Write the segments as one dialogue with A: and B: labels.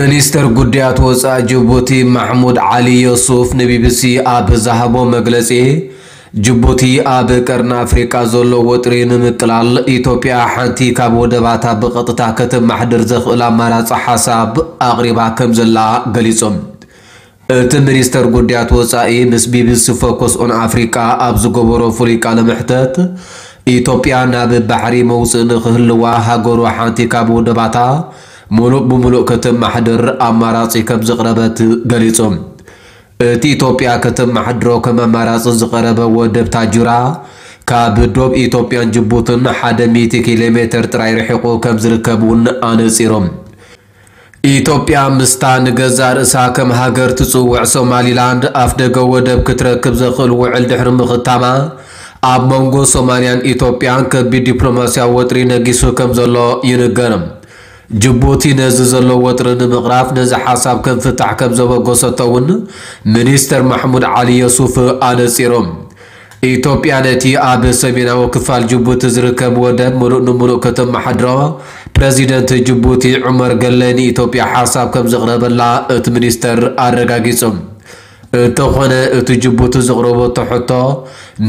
A: ሚኒስትር ጉዳያት ወፃኢ ጅቡቲ ማሕሙድ ዓሊ ዮሱፍ ንቢቢሲ ኣብ ዝሃቦ መግለፂ ጅቡቲ ኣብ ቀርኒ ኣፍሪቃ ዘሎ ወጥሪ ንምቅላል ኢትዮጵያ ሓንቲ ካብ ወደባታ ብቐጥታ ከተማሕድር ዘኽእል ኣማራፂ ሓሳብ ኣቕሪባ ከም ዘላ ገሊፆም እቲ ሚኒስትር ጉዳያት ወፃኢ ምስ ቢቢሲ Focus on Africa ኣብ ዝገበሮ ፍሉይ ቃለ ምሕትት ኢትዮጵያ ናብ ባሕሪ መውፅእ ንክህልዋ ሃገሩ ሓንቲ ካብ ወደባታ ሙሉእ ብምሉእ ከተማሕድር ኣማራፂ ከም ዘቕረበት ገሊፆም እቲ ኢትዮጵያ ከተማሕድሮ ከም ኣማራፂ ዝቐረበ ወደብ ታጁራ ካብ ዶብ ኢትዮጵያን ጅቡትን ሓደ 100 ኪሎ ሜትር ጥራይ ርሒቑ ከም ዝርከብ እውን ኣነፂሮም ኢትዮጵያ ምስታ ንገዛ ርእሳ ከም ሃገር ትፅውዕ ሶማሊላንድ ኣፍ ደገ ወደብ ክትረክብ ዘኽእል ውዕል ድሕሪ ምኽታማ ኣብ መንጎ ሶማልያን ኢትዮጵያን ከቢድ ዲፕሎማስያዊ ወጥሪ ነጊሱ ከም ዘሎ ይንገርም ጅቡቲ ነዚ ዘሎ ወጥሪ ንምቕራፍ ነዚ ሓሳብ ከም ፍታሕ ከም ዘበገሰቶ እውን ሚኒስተር ማሕሙድ ዓሊ ዮሱፍ ኣነፂሮም ኢትዮጵያ ነቲ ኣብ ሰሜናዊ ክፋል ጅቡቲ ዝርከብ ወደብ ሙሉእ ንምሉእ ከተማሓድሮ ፕረዚደንት ጅቡቲ ዑመር ገለ ንኢትዮጵያ ሓሳብ ከም ዘቕረበላ እቲ ሚኒስተር ኣረጋጊፆም እንተኾነ እቲ ጅቡቲ ዘቕረበቶ ሕቶ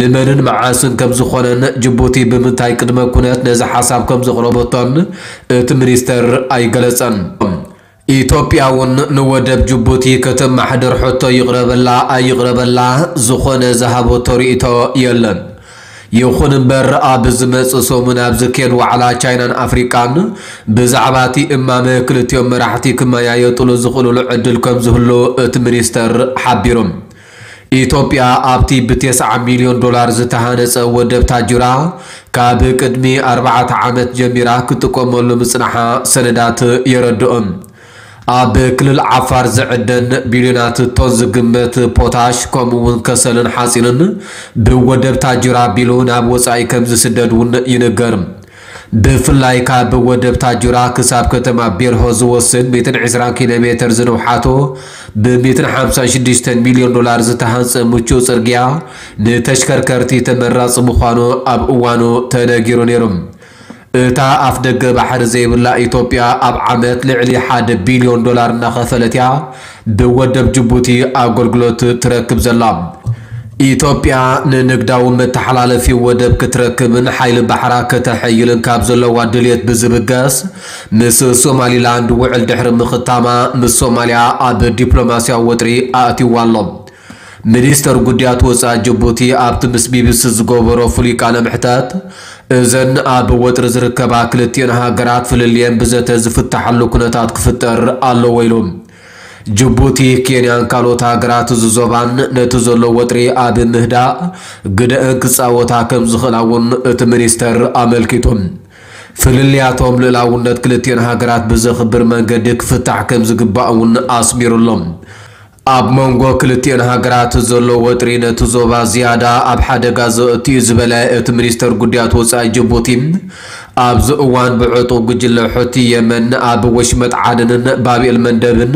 A: ንመንን መዓስን ከም ዝኾነን ጅቡቲ ብምንታይ ቅድመ ኩነት ነዚ ሓሳብ ከም ዘቕረበቶን እቲ ሚኒስተር ኣይገለጸን ኢትዮጵያ እውን ንወደብ ጅቡቲ ከተማሕድር ሕቶ ይቕረበላ ኣይቕረበላ ዝኾነ ዝሃበቶ ርእቶ የለን ይኹን እምበር ኣብ ዝመፅእ ሰሙን ኣብ ዝኬድ ዋዕላ ቻይናን ኣፍሪቃን ብዛዕባ እቲ እማመ ክልቲኦም መራሕቲ ክመያየጥሉ ዝኽእልሉ ዕድል ከም ዝህሉ እቲ ሚኒስተር ሓቢሮም ኢትዮጵያ ኣብቲ ብ9 ሚልዮን ዶላር ዝተሃነፀ ወደብ ታጁራ ካብ ቅድሚ 4 ዓመት ጀሚራ ክጥቀመሉ ምጽናሓ ሰነዳት የረድኦም። ኣብ ክልል ዓፋር ዝዕደን ቢልዮናት ቶን ዝግመት ፖታሽ ከምኡውን ከሰልን ሓፂንን ብወደብ ታጁራ ኣቢሉ ናብ ወፃኢ ከም ዝስደድ እውን ይንገር። ብፍላይ ካብ ወደብ ታጁራ ክሳብ ከተማ ቤርሆ ዝወስድ 120 ኪሎ ሜትር ዝንውሓቶ ብ156 ሚልዮን ዶላር ዝተሃንፀ ምቹው ጽርግያ ንተሽከርከርቲ ተመራፂ ምዃኑ ኣብ እዋኑ ተነጊሩ ነይሮም። እታ ኣፍ ደገ ባሕሪ ዘይብላ ኢትዮጵያ ኣብ ዓመት ልዕሊ ሓደ ቢልዮን ዶላር እናኸፈለት እያ። ብወደብ ጅቡቲ ኣገልግሎት ትረክብ ዘላ ኢትዮጵያ ንንግዳዊ መተሓላለፊ ወደብ ክትረክብን ሓይሊ ባሕራ ከተሐይልን ካብ ዘለዋ ድልየት ብዝብገስ ምስ ሶማሊላንድ ውዕል ድሕሪ ምኽታማ ምስ ሶማልያ ኣብ ዲፕሎማስያዊ ወጥሪ ኣእትይዋ ኣሎ። ሚኒስተር ጉዳያት ወፃኢ ጅቡቲ ኣብቲ ምስ ቢቢሲ ዝገበሮ ፍሉይ ቃለ ምሕተት እዘን ኣብ ወጥሪ ዝርከባ ክልቲአን ሃገራት ፍልልየን ብዘተ ዝፍታሓሉ ኩነታት ክፍጠር ኣለዎ ኢሎም ጅቡቲ ኬንያን ካልኦት ሃገራት ዝዞባን ነቲ ዘሎ ወጥሪ ኣብ ምህዳእ ግደአን ክፃወታ ከም ዝኽእላ እውን እቲ ሚኒስተር ኣመልኪቶም ፍልልያቶም ልዕላውነት ክልቲአን ሃገራት ብዘኽብር መንገዲ ክፍታሕ ከም ዝግባእ እውን ኣስሚሩሎም ኣብ መንጎ ክልቲአን ሃገራት ዘሎ ወጥሪ ነቲ ዞባ ዝያዳ ኣብ ሓደጋ ዘእትዩ ዝበለ እቲ ሚኒስተር ጉዳያት ወፃኢ ጅቡቲ ኣብዚ እዋን ብዕጡ ጉጅለ ሑቲ የመን ኣብ ወሽመጥ ዓደንን ባቢኤል መንደብን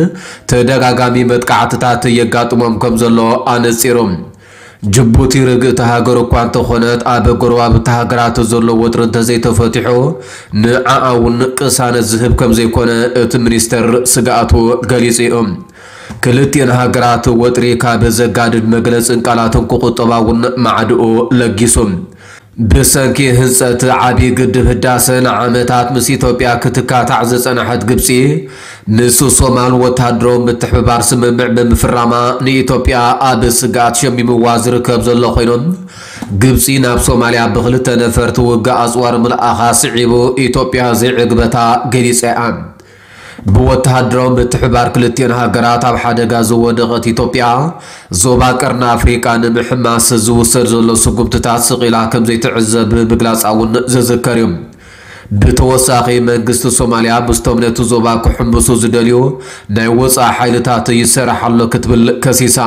A: ተደጋጋሚ መጥቃዕትታት የጋጥሞም ከም ዘሎ ኣነፂሮም ጅቡቲ ርግእቲ ሃገር እኳ እንተኾነት ኣብ ጎረባብቲ ሃገራት ዘሎ ወጥሪ እንተዘይተፈቲሑ ንዓኣ ቅሳነት ዝህብ ከም ዘይኮነ እቲ ሚኒስተር ስጋኣቱ ገሊጹ እዮም ክልቲአን ሃገራት ወጥሪ ካብ ዘጋድድ መግለፅን ቃላትን ክቁጠባ እውን ማዕድኡ ለጊሶም። ብሰንኪ ህንፀት ዓብዪ ግድብ ህዳሰን ዓመታት ምስ ኢትዮጵያ ክትካታዕ ዘፀናሐት ግብፂ። ምስ ሶማል ወታደራዊ ምትሕብባር ስምምዕ ብምፍራማ ንኢትዮጵያ ኣብ ስጋኣት ሸሚምዋ ዝርከብ ዘሎ ኮይኖም ግብፂ ናብ ሶማልያ ብክልተ ነፈርቲ ውጋእ ኣፅዋር ምልኣኻ ስዒቡ ኢትዮጵያ ዘይዕግበታ እያ ብወተሃደራዊ ምትሕባር ክልቲአን ሃገራት ኣብ ሓደጋ ዝወደቐት ኢትዮጵያ ዞባ ቀርኒ ኣፍሪቃ ንምሕማስ ዝውሰድ ዘሎ ስጉምትታት ስቂላ ከም ዘይትዕዘብ ምግላፃ እውን ዝዝከር እዩ። ብተወሳኺ መንግስቲ ሶማልያ ምስቶም ነቲ ዞባ ክሕምሱ ዝደልዩ ናይ ወፃኢ ሓይልታት ይሰርሕ ኣሎ ክትብል ከሲሳ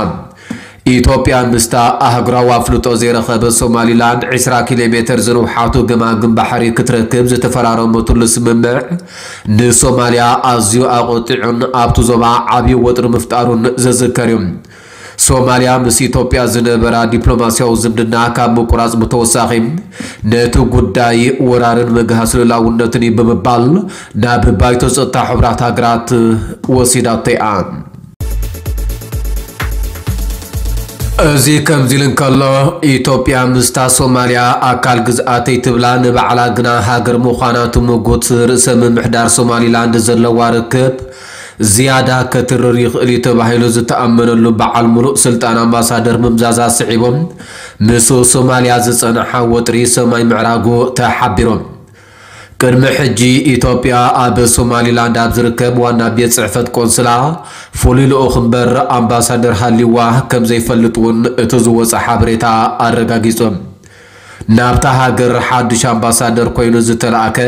A: ኢትዮጵያ ምስታ ኣህጉራዊ ኣፍልጦ ዘይረኸበ ሶማሊላንድ 20 ኪሎ ሜትር ዝንውሓቱ ገማግም ባሕሪ ክትረክብ ዝተፈራረመትሉ ስምምዕ። ንሶማልያ ኣዝዩ ኣቆጢዑን ኣብቲ ዞባ ዓብዪ ወጥሪ ምፍጣሩን ዝዝከር እዩ። ሶማልያ ምስ ኢትዮጵያ ዝነበራ ዲፕሎማስያዊ ዝምድና ካብ ምቁራፅ ብተወሳኺ ነቲ ጉዳይ ወራርን መግሃስ ልኡላውነትን እዩ ብምባል ናብ ባይቶ ፀጥታ ሕቡራት ሃገራት ወሲዳቶ እያ እዚ ከምዚ ኢል እንከሎ ኢትዮጵያ ምስታ ሶማልያ ኣካል ግዝኣተይ ትብላ ንባዕላ ግና ሃገር ምዃና ትምጉት ርእሰ ምምሕዳር ሶማሊላንድ ዘለዋ ርክብ ዝያዳ ከትርር ይኽእል እዩ ተባሂሉ ዝተኣመነሉ በዓል ሙሉእ ስልጣን ኣምባሳደር ምምዛዛ ስዒቦም ምስ ሶማልያ ዝፀንሐ ወጥሪ ሰማይ ምዕራጉ ተሓቢሮም ቅድሚ ሕጂ ኢትዮጵያ ኣብ ሶማሊላንድ ኣብ ዝርከብ ዋና ቤት ፅሕፈት ቆንስላ ፍሉይ ልኡኽ እምበር ኣምባሳደር ሃሊዋ ከም ዘይፈልጥ እውን እቲ ዝወፀ ሓበሬታ ኣረጋጊፆም ናብታ ሃገር ሓዱሽ ኣምባሳደር ኮይኑ ዝተለኣከ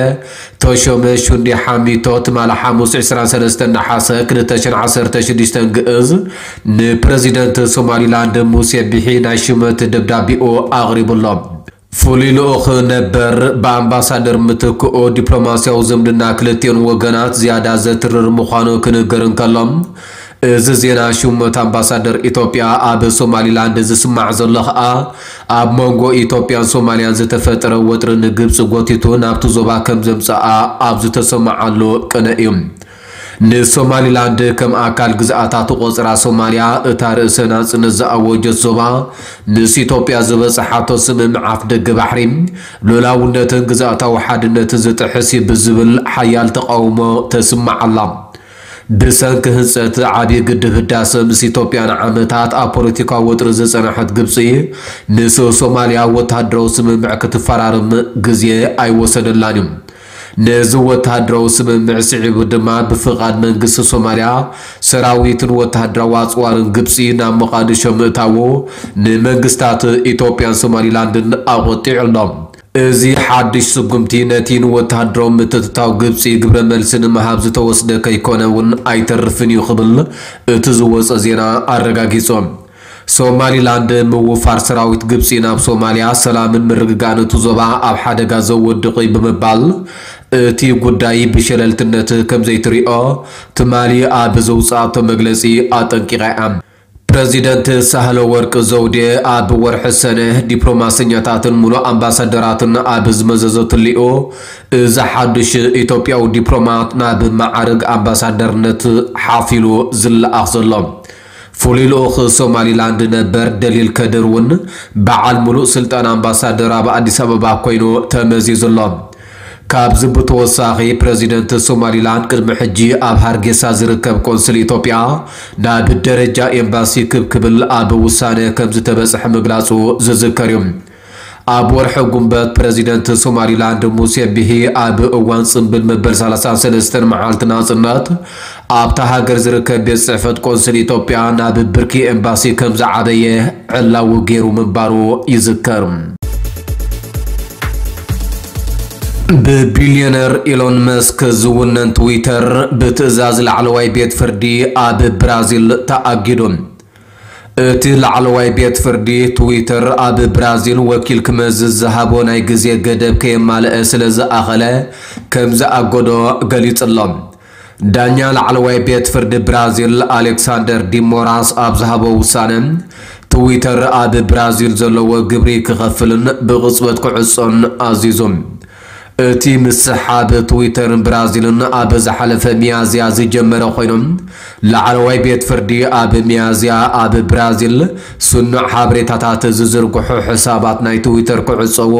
A: ተሾመ ሹንዲ ሓሚቶ ትማል ሓሙስ 23 ናሓሰ 2016 ግእዝ ንፕረዚደንት ሶማሊላንድ ሙሴ ቢሒ ናይ ሽመት ደብዳቢኡ ኣቕሪቡሎም ፍሉይ ልኡኽ ነበር ብኣምባሳደር ምትክኡ ዲፕሎማስያዊ ዝምድና ክልቲኦን ወገናት ዝያዳ ዘትርር ምዃኑ ክንገር እንከሎም እዚ ዜና ሽመት ኣምባሳደር ኢትዮጵያ ኣብ ሶማሊላንድ ዝስማዕ ዘሎ ከዓ ኣብ መንጎ ኢትዮጵያን ሶማልያን ዝተፈጠረ ወጥሪ ንግብፂ ጎቲቱ ናብቲ ዞባ ከም ዘምፅኣ ኣብ ዝተሰማዓሉ ቅነ እዩ ንሶማሊላንድ ከም ኣካል ግዝኣታት ቆፅራ ሶማልያ እታ ርእሰ ናፅነት ዝኣወጀት ዞባ ምስ ኢትዮጵያ ዝበፅሓቶ ስምምዕ ኣፍ ደገ ባሕሪ ሉላውነትን ግዝኣታዊ ሓድነትን ዝጥሕስ ብዝብል ሓያል ተቃውሞ ተስማዓላ ብሰንኪ ህንፀት ዓብዪ ግድብ ህዳሰ ምስ ኢትዮጵያ ንዓመታት ኣብ ፖለቲካዊ ወጥሪ ዝፀንሐት ግብፂ ምስ ሶማልያ ወተሃደራዊ ስምምዕ ክትፈራርም ግዜ ኣይወሰደላን እዩ ነዚ ወተሃደራዊ ስምምዕ ስዒቡ ድማ ብፍቓድ መንግስቲ ሶማልያ ሰራዊትን ወተሃደራዊ ኣፅዋርን ግብፂ ናብ መቃድሾ ምእታዉ ንመንግስታት ኢትዮጵያን ሶማሊላንድን ኣቆጢዑሎም እዚ ሓድሽ ስጉምቲ ነቲ ንወተሃደራዊ ምትትታው ግብፂ ግብረ መልሲ ንምሃብ ዝተወስደ ከይኮነ እውን ኣይተርፍን እዩ ክብል እቲ ዝወፀ ዜና ኣረጋጊፆም ሶማሊላንድ ምውፋር ሰራዊት ግብፂ ናብ ሶማልያ ሰላምን ምርግጋእን እቲ ዞባ ኣብ ሓደጋ ዘወድቕ ብምባል እቲ ጉዳይ ብሸለልትነት ከም ትማሊ ኣብ ዘውፃእቶ መግለፂ ኣጠንቂቓ እያ። ፕረዚደንት ሳህለ ወርቂ ዘውዴ ኣብ ወርሒ ሰነ ዲፕሎማሰኛታትን ሙሉእ ኣምባሳደራትን ኣብ ዝመዘዘትልኡ እዚ ሓዱሽ ኢትዮጵያዊ ዲፕሎማት ናብ ማዕርግ ኣምባሳደርነት ሓፊሉ ዝለኣኽ ዘሎ። ፍሉይ ልኡኽ ሶማሊላንድ ነበር ደሊል ከድር እውን በዓል ሙሉእ ስልጣን ኣምባሳደር ኣብ ኣዲስ ኣበባ ኮይኑ ተመዚዙሎ ካብዚ ብተወሳኺ ፕረዚደንት ሶማሊላንድ ቅድሚ ሕጂ ኣብ ሃርጌሳ ዝርከብ ቆንስል ኢትዮጵያ ናብ ደረጃ ኤምባሲ ክብክብል ኣብ ውሳነ ከም ዝተበፅሐ ምግላፁ ዝዝከር እዩ። ኣብ ወርሒ ጉንበት ፕረዚደንት ሶማሊላንድ ሙሴ ቢሂ ኣብ እዋን ጽምብል መበል 33 መዓልቲ ናጽነት ኣብታ ሃገር ዝርከብ ቤት ጽሕፈት ቆንስል ኢትዮጵያ ናብ ብርኪ ኤምባሲ ከም ዝዓበየ ዕላዊ ገይሩ ምንባሩ ይዝከር ብቢልዮነር ኢሎን መስክ ዝውነን ትዊተር ብትእዛዝ ላዕለዋይ ቤት ፍርዲ ኣብ ብራዚል ተኣጊዱ እቲ ላዕለዋይ ቤት ፍርዲ ትዊተር ኣብ ብራዚል ወኪል ክመዝዝ ዝሃቦ ናይ ግዜ ገደብ ከየማልአ ስለ ዝኣኸለ ከም ዝኣገዶ ገሊጹሎም ዳኛ ላዕለዋይ ቤት ፍርዲ ብራዚል ኣሌክሳንደር ዲሞራስ ኣብ ዝሃቦ ውሳነ ትዊተር ኣብ ብራዚል ዘለዎ ግብሪ ክኸፍልን ብቕፅበት ክዕፆን ኣዚዞም እቲ ምስሓብ ትዊተርን ብራዚልን ኣብ ዝሓለፈ ሚያዝያ ዝጀመረ ኮይኖም ላዕለዋይ ቤት ፍርዲ ኣብ ሚያዝያ ኣብ ብራዚል ስኑዕ ሓበሬታታት ዝዝርግሑ ሕሳባት ናይ ትዊተር ክዕፀዎ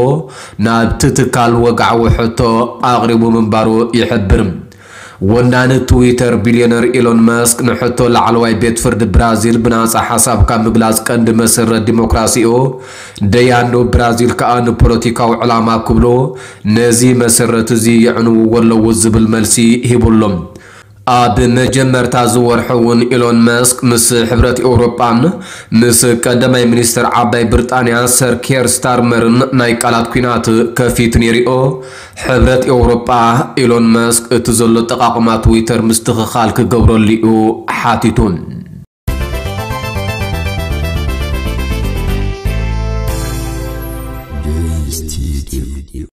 A: ናብቲ ትካል ወግዓዊ ሕቶ ኣቕሪቡ ምንባሩ ይሕብር ونان تويتر بليونير إيلون ماسك نحطو لعلواي بيت فرد برازيل بناس حساب كام بلاز كند مسر ديمقراطيو ديانو برازيل كأن بوليتيكاو علامة كبلو نزي مسر تزي يعنو ولو وزب الملسي هبولهم ኣብ መጀመርታ ዝወርሑ እውን ኢሎን መስክ ምስ ሕብረት ኤውሮጳን ምስ ቀዳማይ ሚኒስትር ዓባይ ብሪጣንያ ሰር ኬር ስታርመርን ናይ ቃላት ኩናት ከፊት ነሪኦ ሕብረት ኤውሮጳ ኢሎን መስክ እቲ ዘሎ ጠቃቅማ ትዊተር ምስትኽኻል ክገብረሉ እዩ ሓቲቱን